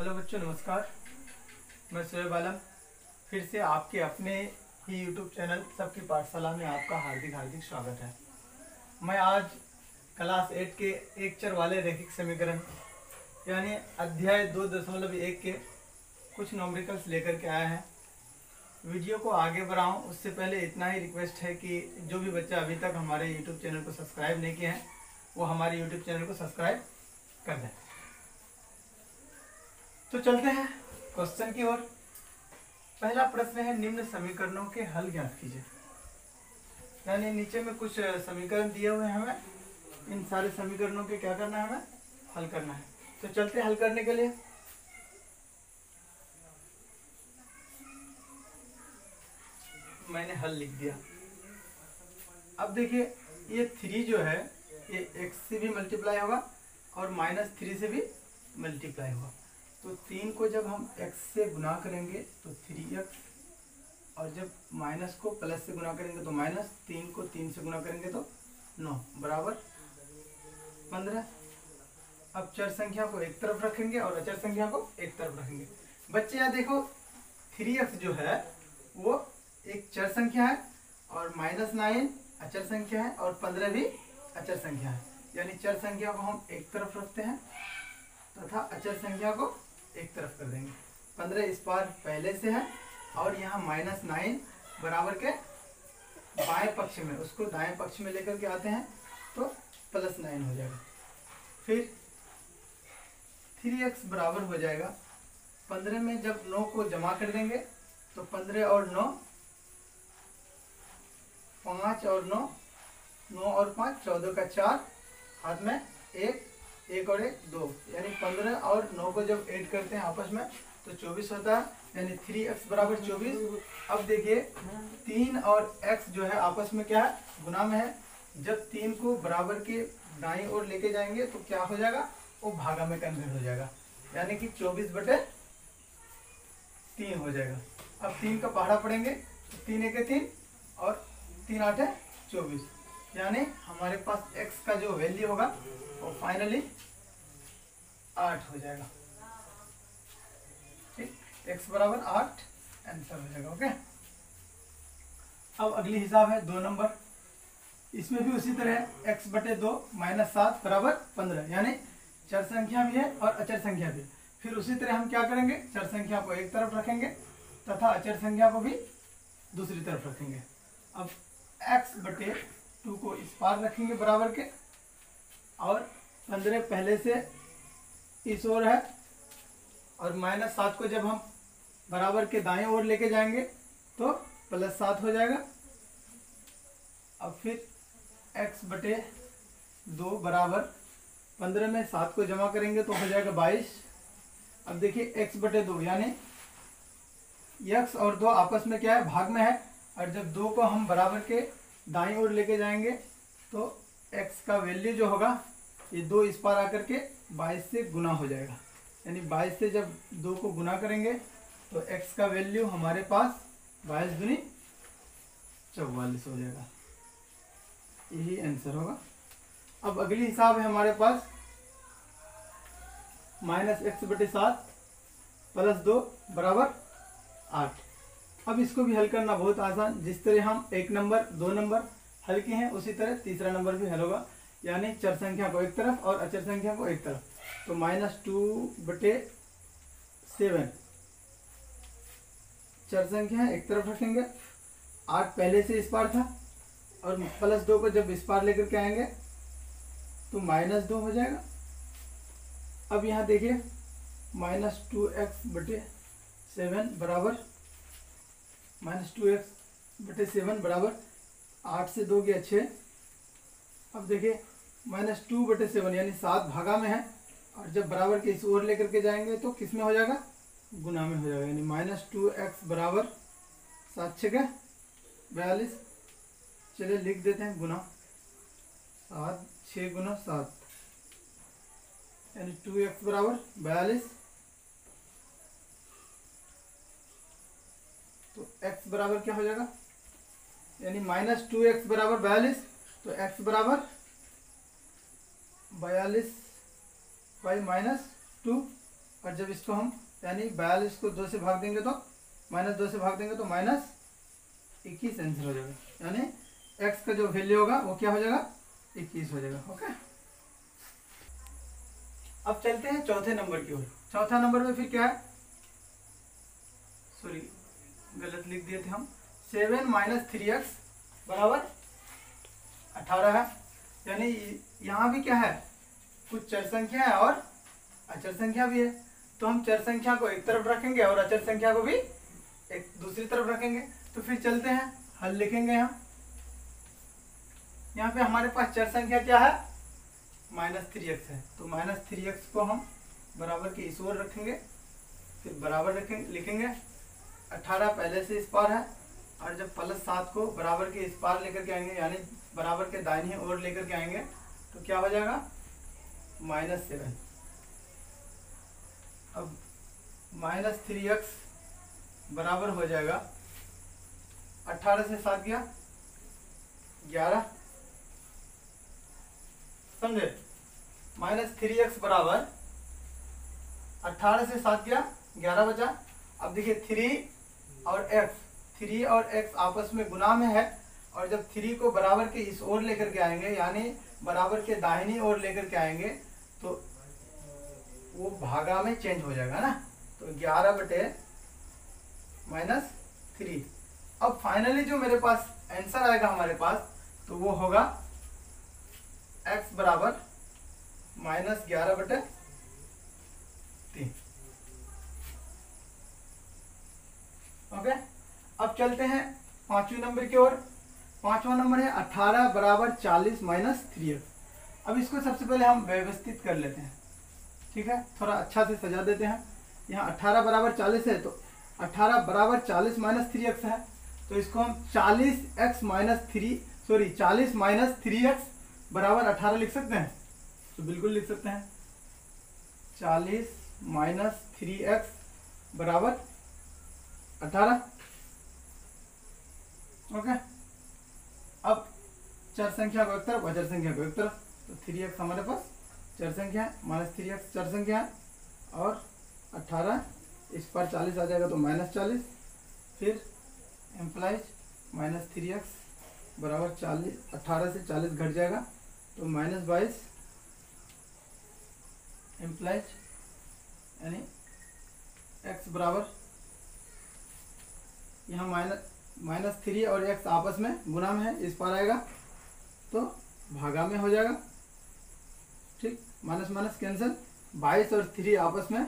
Hello बच्चों, नमस्कार। मैं शोएब आलम। फिर से आपके अपने ही यूट्यूब चैनल, सबकी पाठशाला में आपका हार्दिक हार्दिक स्वागत है। मैं आज क्लास एट के एक चर वाले रैखिक समीकरण, यानी अध्याय दो दशमलव एक के कुछ नॉमरिकल्स लेकर के आया है। वीडियो को आगे बढ़ाऊं, उससे पहले इतना ही रिक्वेस्ट है कि जो भी बच्चा अभी तक हमारे यूट्यूब चैनल को सब्सक्राइब नहीं किए हैं, वो हमारे यूट्यूब चैनल को सब्सक्राइब कर दें। तो चलते हैं क्वेश्चन की ओर। पहला प्रश्न है, निम्न समीकरणों के हल ज्ञात कीजिए। यानी नीचे में कुछ समीकरण दिए हुए हैं हमें। इन सारे समीकरणों के क्या करना है हमें? हल करना है। तो चलते हैं हल करने के लिए। मैंने हल लिख दिया। अब देखिए, ये थ्री जो है, ये एक्स से भी मल्टीप्लाई होगा और माइनस थ्री से भी मल्टीप्लाई होगा। तो तीन को जब हम x से गुना करेंगे तो थ्री एक्स और जब माइनस को प्लस से गुना करेंगे तो माइनस तीन को तीन से गुना करेंगे तो नौ, बराबर? पंद्रह? अब चर संख्या को एक तरफ़ रखेंगे और अचर संख्या को एक तरफ़ रखेंगे। बच्चे, यहाँ देखो थ्री एक्स जो है, वो एक चर संख्या है, और माइनस नाइन अचर संख्या है, और पंद्रह भी अचर संख्या है। यानी चर संख्या को हम एक तरफ़ रखते हैं, तथा अचर संख्या को एक तरफ़ कर देंगे। पंद्रह इस बार पहले से है और यहाँ माइनस नाइन बराबर के बाएँ पक्ष में, उसको दाएँ पक्ष में लेकर के आते हैं तो प्लस नाइन हो जाएगा। फिर थ्री एक्स बराबर हो जाएगा। पंद्रह में जब नौ को जमा कर देंगे तो पंद्रह और नौ, पाँच और नौ नौ और पाँच, चौदह का चार, हाथ में एक एक और एक, दो, यानी पंद्रह और नौ को जब ऐड करते हैं आपस में तो चौबीस होता है, यानी थ्री एक्स बराबर चौबीस। अब देखिए, तीन और एक्स जो है आपस में क्या है? गुना में है। जब तीन को बराबर के दाई ओर लेके जाएँगे तो क्या हो जाएगा? वो भागा में कन्वर्ट हो जाएगा। यानी कि चौबीस बटे तीन हो जाएगा। अब तीन का पहाड़ा पड़ेंगे तो तीन एक तीन, और तीन आठ है चौबीस। यानी हमारे पास x का जो वैल्यू होगा, वो फाइनली आठ हो जाएगा। ठीक? x बराबर आठ आंसर हो जाएगा ओके अब अगली हिसाब है, दो नंबर इसमें भी उसी तरह x बटे दो माइनस सात बराबर पंद्रह। यानी चर संख्या भी है और अचर संख्या भी फिर उसी तरह हम क्या करेंगे? चर संख्या को एक तरफ़ रखेंगे तथा अचर संख्या को भी दूसरी तरफ़ रखेंगे। अब x बटे टू को इस पार रखेंगे बराबर के। और पंद्रह पहले से इस ओर है। और माइनस सात को जब हम बराबर के दाएँ ओर लेके जाएँगे तो प्लस सात हो जाएगा। अब फिर एक्स बटे दो बराबर पंद्रह में सात को जमा करेंगे तो हो जाएगा बाईस। अब देखिए एक्स बटे दो, यानी x और दो आपस में क्या है? भाग में है। और जब दो को हम बराबर के दाई ओर लेके जाएँगे तो एक्स का वैल्यू जो होगा, ये दो इस पार आकर के 22 से गुना हो जाएगा। यानी 22 से जब दो को गुना करेंगे तो एक्स का वैल्यू हमारे पास बाईस दुनी चौवालीस हो जाएगा। यही आंसर होगा। अब अगली हिसाब है हमारे पास माइनस एक्स बटे सात प्लस दो बराबर आठ। अब इसको भी हल करना बहुत आसान। जिस तरह हम एक नंबर, दो नंबर हल किए हैं, उसी तरह तीसरा नंबर भी हल होगा। यानी चर संख्या को एक तरफ़ और अचर संख्या को एक तरफ़। तो माइनस टू बटे सेवन। चर संख्या एक तरफ़ रखेंगे। आठ पहले से इस पार था और प्लस दो को जब इस पार लेकर के आएँगे तो माइनस दो हो जाएगा। अब यहाँ देखिए, माइनस टू एक्स बटे सेवन बराबर माइनस टू एक्स बटे सेवन बराबर आठ से दो गया छः। अब देखिए, माइनस टू बटे सेवन यानी सात भागा में है, और जब बराबर के इस ओर लेकर के जाएँगे तो किसमें हो जाएगा? गुना में हो जाएगा, यानी माइनस टू एक्स बराबर सात छः बयालीस। चलिए लिख देते हैं गुना, सात, छः गुना सात, यानी टू एक्स बराबर बयालीस। तो x बराबर क्या हो जाएगा? यानी माइनस टू एक्स बराबर बयालीस तो x बराबर बयालीस बाई माइनस टू और जब इसको हम, यानी बयालीस को दो से भाग देंगे तो माइनस दो से भाग देंगे तो माइनस इक्कीस आंसर हो जाएगा। यानी एक्स का जो वैल्यू होगा, वो क्या हो जाएगा? इक्कीस हो जाएगा ओके अब चलते हैं चौथे नंबर की ओर। चौथा नंबर में फिर क्या है? सॉरी गलत लिख दिए थे हम। सेवन माइनस थ्री एक्स बराबर अठारह है। यानी यहाँ भी क्या है? कुछ चर संख्या है और अचर संख्या भी है। तो हम चर संख्या को एक तरफ़ रखेंगे और अचर संख्या को भी एक दूसरी तरफ़ रखेंगे। तो फिर चलते हैं। हल लिखेंगे यहाँ यहाँ पे हमारे पास चर संख्या क्या है? माइनस थ्री एक्स है। तो माइनस थ्री एक्स को हम बराबर के इस ओर रखेंगे। फिर बराबर रखेंगे लिखेंगे। अठारह पहले से इस पार है, और जब प्लस सात को बराबर के इस पार लेकर के आएँगे, यानी बराबर के दाहिनी ओर लेकर के आएँगे तो क्या हो जाएगा? Minus seven. अब माइनस थ्री एक्स बराबर हो जाएगा। अठारह से सात गया ग्यारह। समझे? माइनस थ्री एक्स बराबर, अठारह से सात गया ग्यारह बचा। अब देखिए, थ्री और एक्स थ्री और एक्स आपस में गुना में है, और जब थ्री को बराबर के इस ओर लेकर के आएँगे, यानी बराबर के दाहिनी ओर लेकर के आएँगे तो वो भागा में चेंज हो जाएगा ना? तो ग्यारह बटे माइनस थ्री अब फाइनली जो मेरे पास आंसर आएगा हमारे पास तो वो होगा एक्स बराबर माइनस ग्यारह बटे तीन। ओके अब चलते हैं पांचवी नंबर की ओर। पांचवा नंबर है अठारह बराबर चालीस माइनस थ्री। एक्स अब इसको सबसे पहले हम व्यवस्थित कर लेते हैं। ठीक है? थोड़ा अच्छा से सजा देते हैं। यहाँ अठारह बराबर चालीस है तो अठारह बराबर चालीस माइनस थ्री एक्स है। तो इसको हम चालीस एक्स माइनस थ्री, सॉरी, चालीस माइनस थ्री एक्स बराबर अठारह लिख सकते हैं? तो बिल्कुल लिख सकते हैं। चालीस माइनस थ्री एक्स बराबर अठारह? ओके अब चर संख्या को एक संख्या को तो थ्री एक्स हमारे पास चर संख्या माइनस थ्री एक्स चर संख्या और अठारह, इस पर चालीस आ जाएगा तो माइनस चालीस। फिर एम्प्लाइज माइनस थ्री एक्स बराबर चालीस अट्ठारह से चालीस घट जाएगा तो माइनस बाईस एम्प्लाइज यानी एक्स बराबर यहाँ माइनस माइनस थ्री और एक्स आपस में गुना में है, इस पर आएगा तो भागा में हो जाएगा। ठीक माइनस माइनस कैंसिल बाईस और थ्री आपस में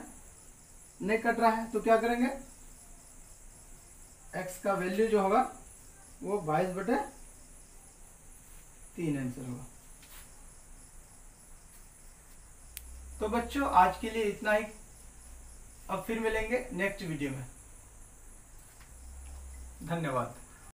नहीं कट रहा है तो क्या करेंगे? एक्स का वैल्यू जो होगा, वो बाईस बटे तीन आंसर होगा। तो बच्चों, आज के लिए इतना ही। अब फिर मिलेंगे नेक्स्ट वीडियो में। धन्यवाद।